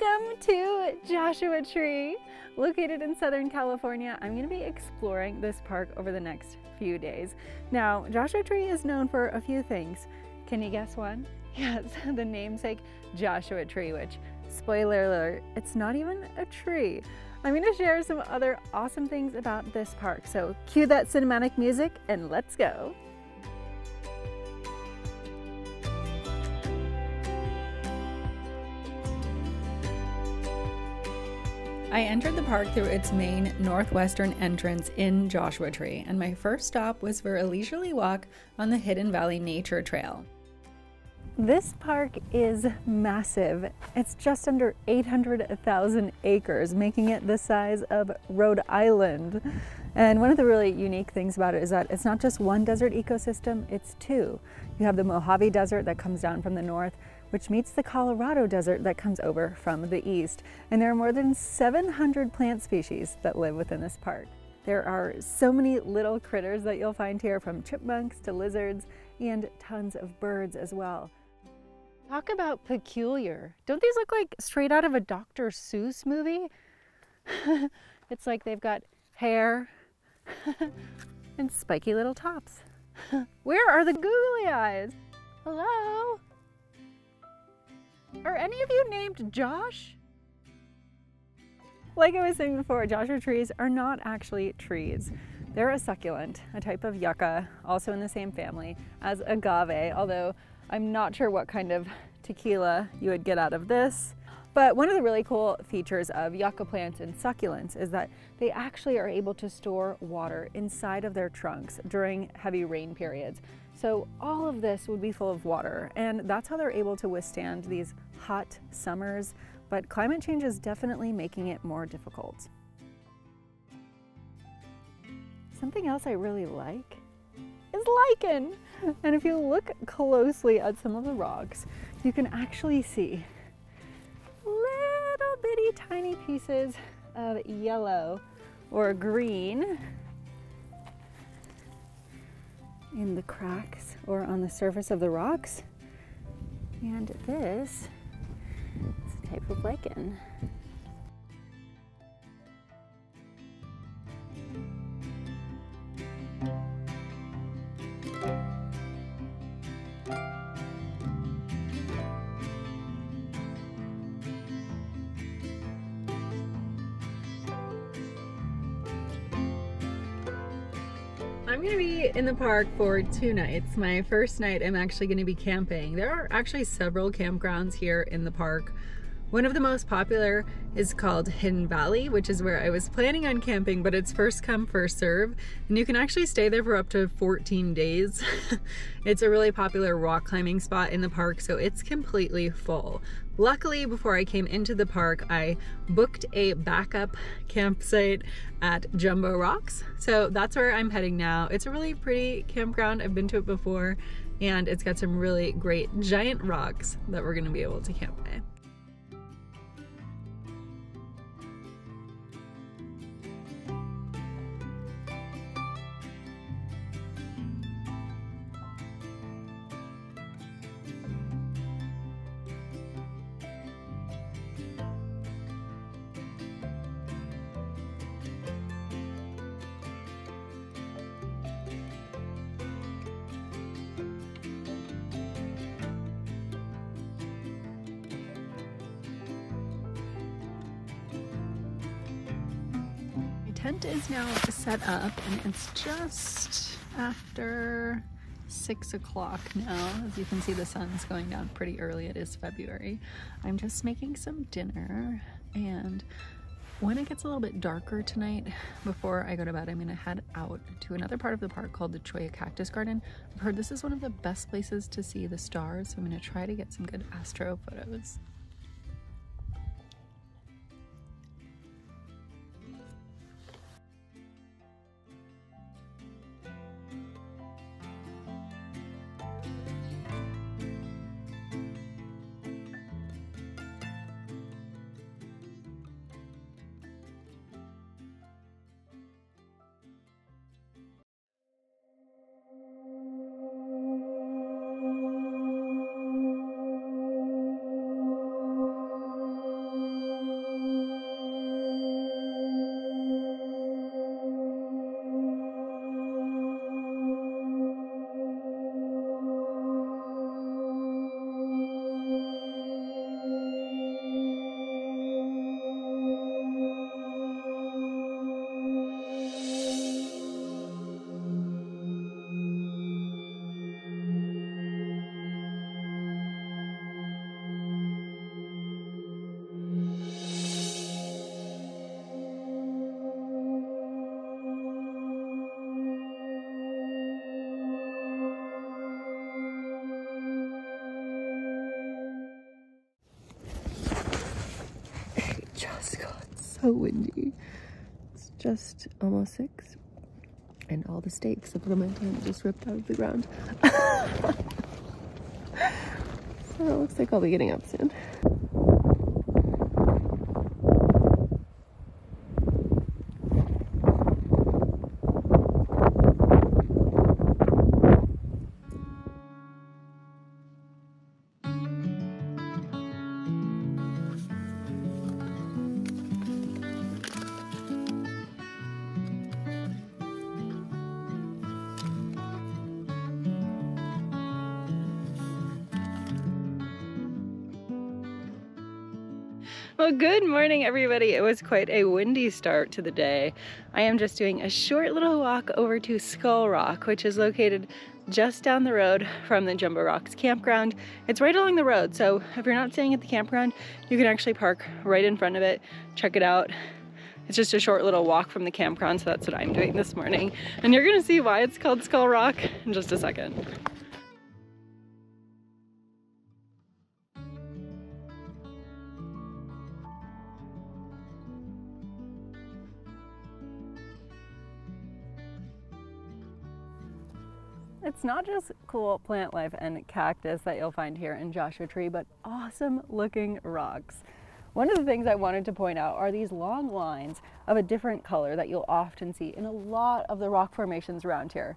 Welcome to Joshua Tree. Located in Southern California, I'm going to be exploring this park over the next few days. Now, Joshua Tree is known for a few things. Can you guess one? Yes, the namesake Joshua Tree, which, spoiler alert, it's not even a tree. I'm going to share some other awesome things about this park, so cue that cinematic music and let's go. I entered the park through its main northwestern entrance in Joshua Tree, and my first stop was for a leisurely walk on the Hidden Valley Nature Trail. This park is massive. It's just under 800,000 acres, making it the size of Rhode Island. And one of the really unique things about it is that it's not just one desert ecosystem, it's two. You have the Mojave Desert that comes down from the north, which meets the Colorado Desert that comes over from the east. And there are more than 700 plant species that live within this park. There are so many little critters that you'll find here from chipmunks to lizards and tons of birds as well. Talk about peculiar. Don't these look like straight out of a Dr. Seuss movie? it's like they've got hair and spiky little tops. Where are the googly eyes? Hello? Are any of you named Josh? Like I was saying before, Joshua trees are not actually trees. They're a succulent, a type of yucca, also in the same family as agave, although I'm not sure what kind of tequila you would get out of this. But one of the really cool features of yucca plants and succulents is that they actually are able to store water inside of their trunks during heavy rain periods. So all of this would be full of water and that's how they're able to withstand these hot summers, but climate change is definitely making it more difficult. Something else I really like is lichen. And if you look closely at some of the rocks, you can actually see little bitty tiny pieces of yellow or green in the cracks or on the surface of the rocks. And this is a type of lichen. In the park for two nights. My first night I'm actually gonna be camping. There are actually several campgrounds here in the park. One of the most popular is called Hidden Valley, which is where I was planning on camping, but it's first come, first serve. And you can actually stay there for up to 14 days. it's a really popular rock climbing spot in the park, so it's completely full. Luckily, before I came into the park, I booked a backup campsite at Jumbo Rocks. So that's where I'm heading now. It's a really pretty campground. I've been to it before and it's got some really great giant rocks that we're gonna be able to camp by. Tent is now set up and it's just after six o'clock now. As you can see, the sun's going down pretty early. It is February. I'm just making some dinner and when it gets a little bit darker tonight, before I go to bed, I'm gonna head out to another part of the park called the Cholla Cactus Garden. I've heard this is one of the best places to see the stars, so I'm gonna try to get some good astro photos. so windy. It's just almost six and all the stakes of Lamentum just ripped out of the ground. so it looks like I'll be getting up soon. Well, good morning, everybody. It was quite a windy start to the day. I am just doing a short little walk over to Skull Rock, which is located just down the road from the Jumbo Rocks campground. It's right along the road, so if you're not staying at the campground, you can actually park right in front of it, check it out. It's just a short little walk from the campground, so that's what I'm doing this morning. And you're gonna see why it's called Skull Rock in just a second. It's not just cool plant life and cactus that you'll find here in Joshua Tree, but awesome looking rocks. One of the things I wanted to point out are these long lines of a different color that you'll often see in a lot of the rock formations around here.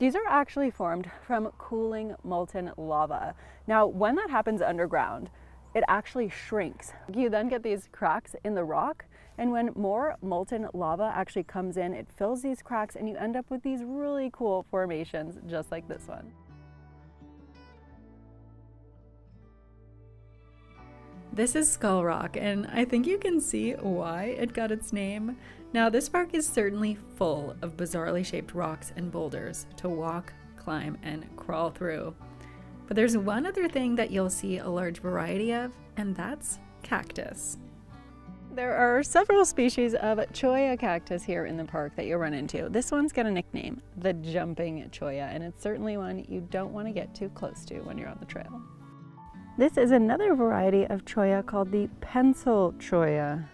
These are actually formed from cooling molten lava. Now, when that happens underground, it actually shrinks. You then get these cracks in the rock and when more molten lava actually comes in, it fills these cracks and you end up with these really cool formations just like this one. This is Skull Rock, and I think you can see why it got its name. Now, this park is certainly full of bizarrely shaped rocks and boulders to walk, climb, and crawl through. But there's one other thing that you'll see a large variety of, and that's cactus. There are several species of cholla cactus here in the park that you'll run into. This one's got a nickname, the jumping cholla, and it's certainly one you don't want to get too close to when you're on the trail. This is another variety of cholla called the pencil cholla.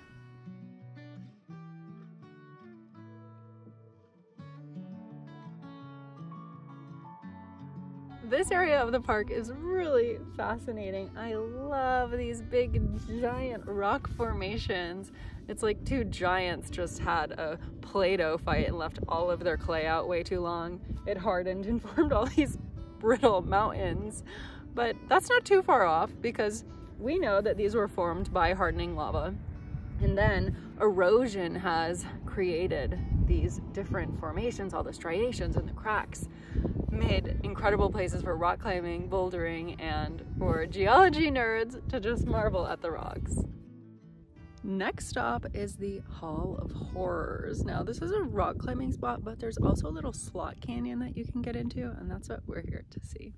This area of the park is really fascinating. I love these big giant rock formations. It's like two giants just had a Play-Doh fight and left all of their clay out way too long. It hardened and formed all these brittle mountains. But that's not too far off because we know that these were formed by hardening lava. And then erosion has created these different formations, all the striations and the cracks, made incredible places for rock climbing, bouldering, and for geology nerds to just marvel at the rocks. Next stop is the Hall of Horrors. Now, this is a rock climbing spot, but there's also a little slot canyon that you can get into, and that's what we're here to see.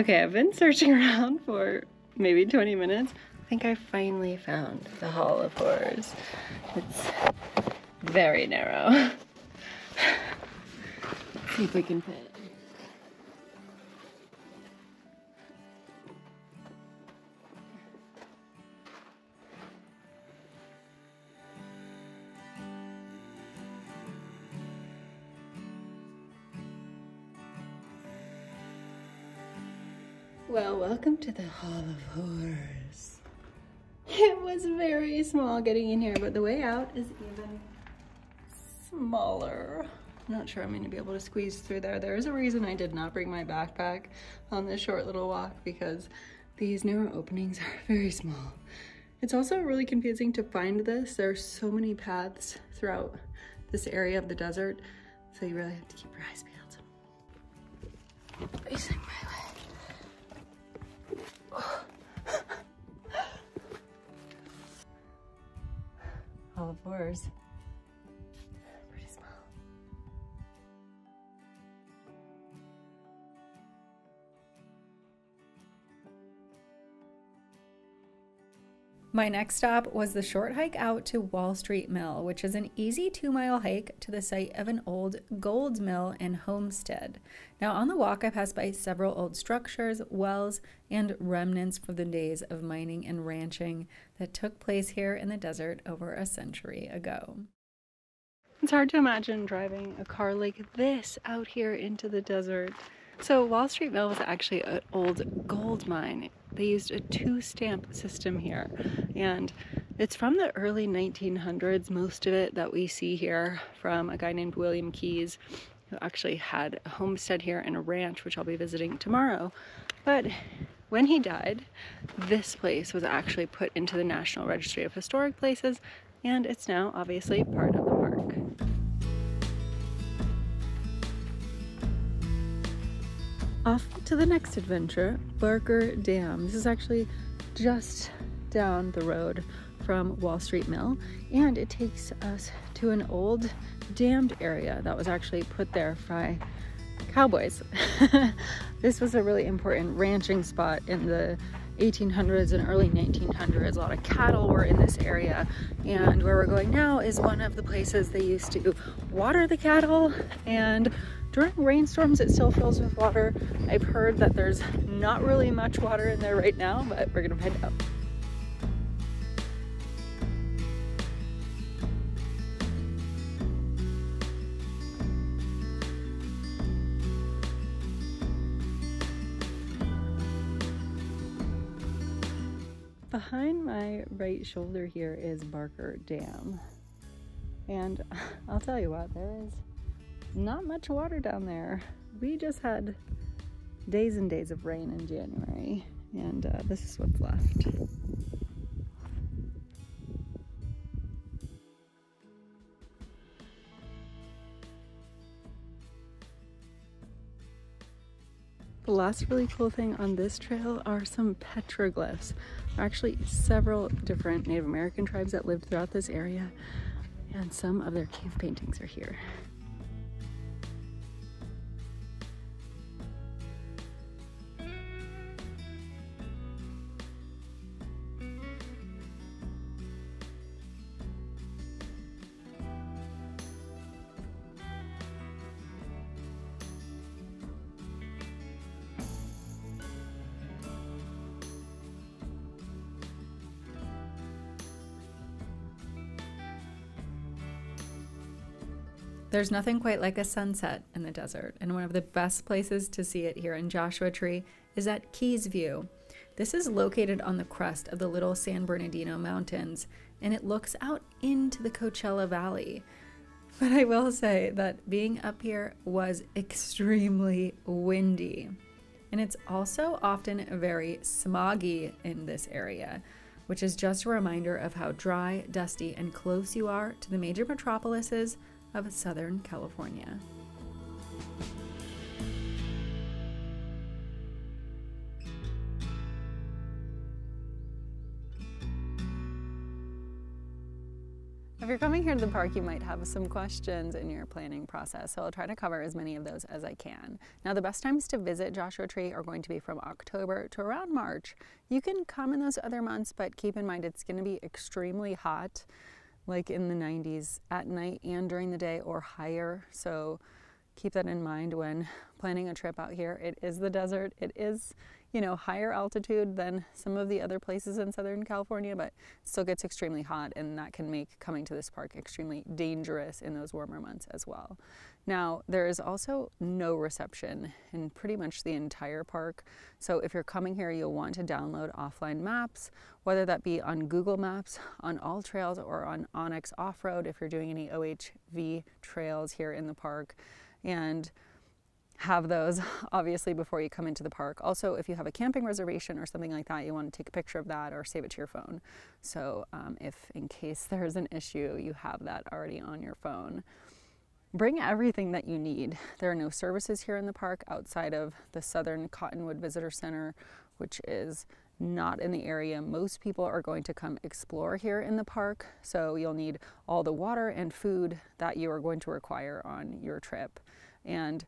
Okay, I've been searching around for maybe 20 minutes. I think I finally found the Hall of Horrors. It's very narrow. see if we can fit. Well, welcome to the Hall of Horrors. It was very small getting in here, but the way out is even smaller. I'm not sure I'm to be able to squeeze through there. There is a reason I did not bring my backpack on this short little walk because these narrow openings are very small. It's also really confusing to find this. There are so many paths throughout this area of the desert, so you really have to keep your eyes peeled. Facing my way. Of course. My next stop was the short hike out to Wall Street Mill, which is an easy two mile hike to the site of an old gold mill and homestead. Now, on the walk, I passed by several old structures, wells, and remnants from the days of mining and ranching that took place here in the desert over a century ago. It's hard to imagine driving a car like this out here into the desert. So, Wall Street Mill was actually an old gold mine they used a two stamp system here, and it's from the early 1900s, most of it that we see here from a guy named William Keys, who actually had a homestead here and a ranch, which I'll be visiting tomorrow. But when he died, this place was actually put into the National Registry of Historic Places, and it's now obviously part of Off to the next adventure, Barker Dam. This is actually just down the road from Wall Street Mill, and it takes us to an old dammed area that was actually put there by cowboys. this was a really important ranching spot in the 1800s and early 1900s. A lot of cattle were in this area, and where we're going now is one of the places they used to water the cattle and during rainstorms, it still fills with water. I've heard that there's not really much water in there right now, but we're gonna find out. Behind my right shoulder here is Barker Dam. And I'll tell you what, there is not much water down there. We just had days and days of rain in January, and uh, this is what's left. The last really cool thing on this trail are some petroglyphs. There are actually several different Native American tribes that lived throughout this area, and some of their cave paintings are here. There's nothing quite like a sunset in the desert, and one of the best places to see it here in Joshua Tree is at Keys View. This is located on the crest of the Little San Bernardino Mountains, and it looks out into the Coachella Valley. But I will say that being up here was extremely windy. And it's also often very smoggy in this area, which is just a reminder of how dry, dusty, and close you are to the major metropolises of Southern California. If you're coming here to the park, you might have some questions in your planning process, so I'll try to cover as many of those as I can. Now, the best times to visit Joshua Tree are going to be from October to around March. You can come in those other months, but keep in mind it's going to be extremely hot like in the 90s at night and during the day or higher. So keep that in mind when planning a trip out here. It is the desert. It is, you know, higher altitude than some of the other places in Southern California, but still gets extremely hot and that can make coming to this park extremely dangerous in those warmer months as well. Now, there is also no reception in pretty much the entire park. So if you're coming here, you'll want to download offline maps, whether that be on Google Maps, on All Trails, or on onX Off-Road if you're doing any OHV trails here in the park. And have those obviously before you come into the park. Also, if you have a camping reservation or something like that, you want to take a picture of that or save it to your phone. So um, if in case there's an issue, you have that already on your phone. Bring everything that you need. There are no services here in the park outside of the Southern Cottonwood Visitor Center, which is not in the area. Most people are going to come explore here in the park, so you'll need all the water and food that you are going to require on your trip. And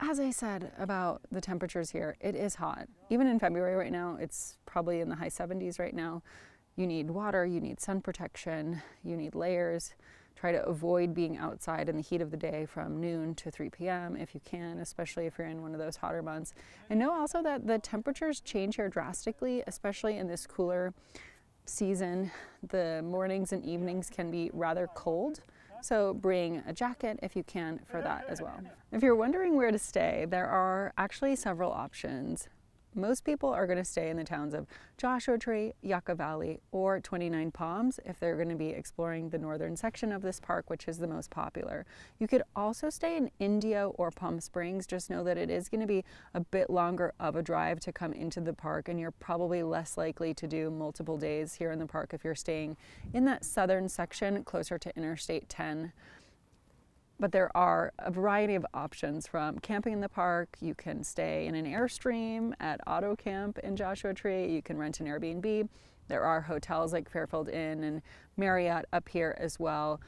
as I said about the temperatures here, it is hot. Even in February right now, it's probably in the high 70s right now. you need water, you need sun protection, you need layers. Try to avoid being outside in the heat of the day from noon to 3 p.m. if you can, especially if you're in one of those hotter months. And know also that the temperatures change here drastically, especially in this cooler season. The mornings and evenings can be rather cold. So bring a jacket if you can for that as well. If you're wondering where to stay, there are actually several options most people are going to stay in the towns of Joshua Tree, Yucca Valley, or 29 Palms if they're going to be exploring the northern section of this park, which is the most popular. You could also stay in Indio or Palm Springs. Just know that it is going to be a bit longer of a drive to come into the park, and you're probably less likely to do multiple days here in the park if you're staying in that southern section closer to Interstate 10 but there are a variety of options from camping in the park. You can stay in an Airstream at Auto Camp in Joshua Tree. You can rent an Airbnb. There are hotels like Fairfield Inn and Marriott up here as well.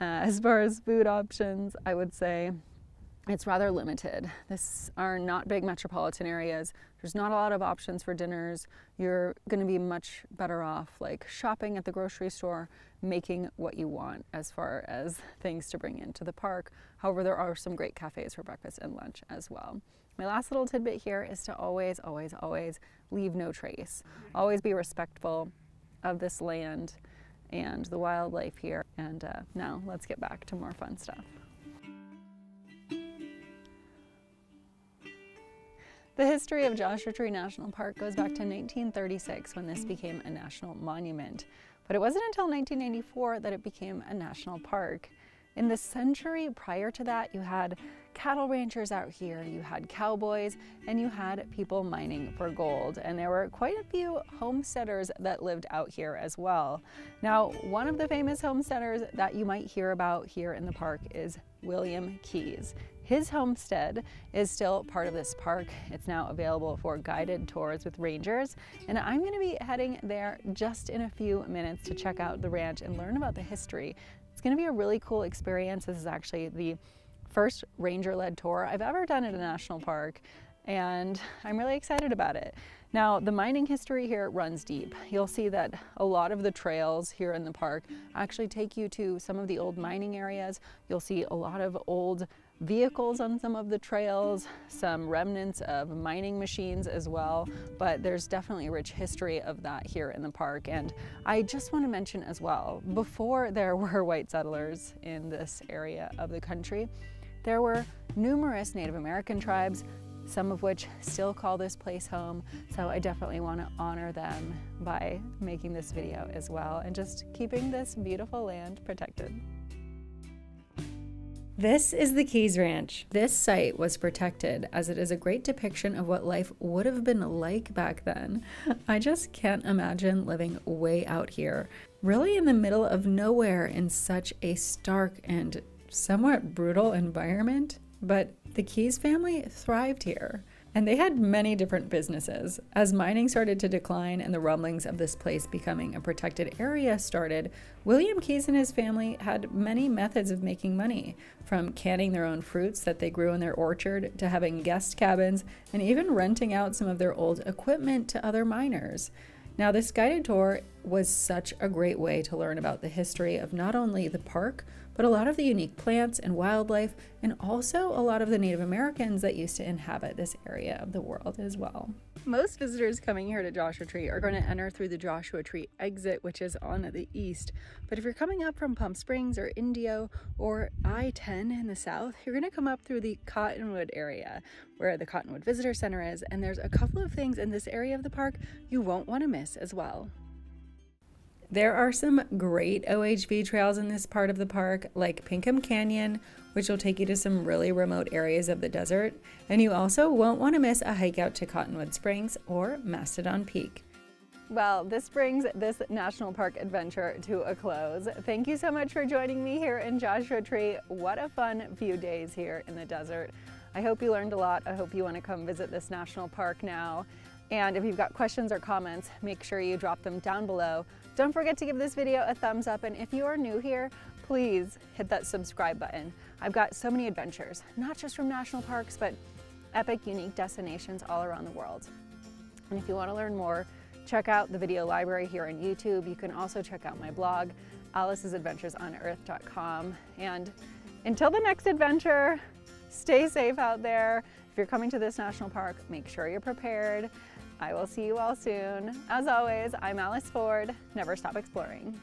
Uh, as far as food options, I would say it's rather limited. This are not big metropolitan areas. There's not a lot of options for dinners. You're going to be much better off like shopping at the grocery store, making what you want as far as things to bring into the park. However, there are some great cafes for breakfast and lunch as well. My last little tidbit here is to always, always, always leave no trace. Always be respectful of this land and the wildlife here. And uh, now let's get back to more fun stuff. The history of Joshua Tree National Park goes back to 1936 when this became a national monument. But it wasn't until 1994 that it became a national park. In the century prior to that, you had cattle ranchers out here, you had cowboys, and you had people mining for gold. And there were quite a few homesteaders that lived out here as well. Now, one of the famous homesteaders that you might hear about here in the park is William Keys. His homestead is still part of this park. It's now available for guided tours with rangers, and I'm going to be heading there just in a few minutes to check out the ranch and learn about the history. It's going to be a really cool experience. This is actually the first ranger-led tour I've ever done at a national park, and I'm really excited about it. Now, the mining history here runs deep. You'll see that a lot of the trails here in the park actually take you to some of the old mining areas. You'll see a lot of old vehicles on some of the trails, some remnants of mining machines as well, but there's definitely a rich history of that here in the park. And I just want to mention as well, before there were white settlers in this area of the country, there were numerous Native American tribes, some of which still call this place home. So I definitely want to honor them by making this video as well and just keeping this beautiful land protected. This is the Keys Ranch. This site was protected as it is a great depiction of what life would have been like back then. I just can't imagine living way out here, really in the middle of nowhere in such a stark and somewhat brutal environment. But the Keys family thrived here. And they had many different businesses. As mining started to decline and the rumblings of this place becoming a protected area started, William Keys and his family had many methods of making money, from canning their own fruits that they grew in their orchard to having guest cabins and even renting out some of their old equipment to other miners. Now, this guided tour was such a great way to learn about the history of not only the park, but a lot of the unique plants and wildlife, and also a lot of the Native Americans that used to inhabit this area of the world as well. Most visitors coming here to Joshua Tree are going to enter through the Joshua Tree exit, which is on the east. But if you're coming up from Palm Springs or Indio or I-10 in the south, you're going to come up through the Cottonwood area where the Cottonwood Visitor Center is. And there's a couple of things in this area of the park you won't want to miss as well. There are some great OHV trails in this part of the park, like Pinkham Canyon, which will take you to some really remote areas of the desert. And you also won't want to miss a hike out to Cottonwood Springs or Mastodon Peak. Well, this brings this National Park adventure to a close. Thank you so much for joining me here in Joshua Tree. What a fun few days here in the desert. I hope you learned a lot. I hope you want to come visit this national park now. And if you've got questions or comments, make sure you drop them down below. Don't forget to give this video a thumbs up. And if you are new here, please hit that subscribe button. I've got so many adventures, not just from national parks, but epic, unique destinations all around the world. And if you want to learn more, check out the video library here on YouTube. You can also check out my blog, alice'sadventuresonearth.com. And until the next adventure, stay safe out there. If you're coming to this national park, make sure you're prepared. I will see you all soon. As always, I'm Alice Ford. Never stop exploring.